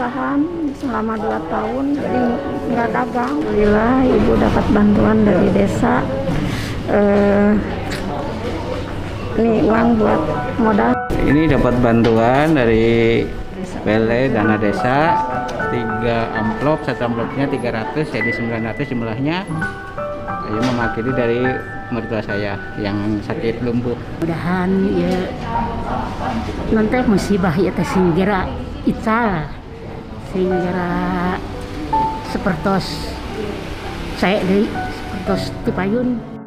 kesusahan selama dua tahun jadi nggak dagang. Alhamdulillah ibu dapat bantuan dari desa. Eh, ini uang buat modal. Ini dapat bantuan dari PLE Dana Desa tiga amplop, satu amplopnya 300 jadi 900 jumlahnya. Ini mewakili dari mertua saya yang sakit lumpuh. mudahan ya nanti musibah ya teh singgera singgera sepertos saya dari sepertos tipayun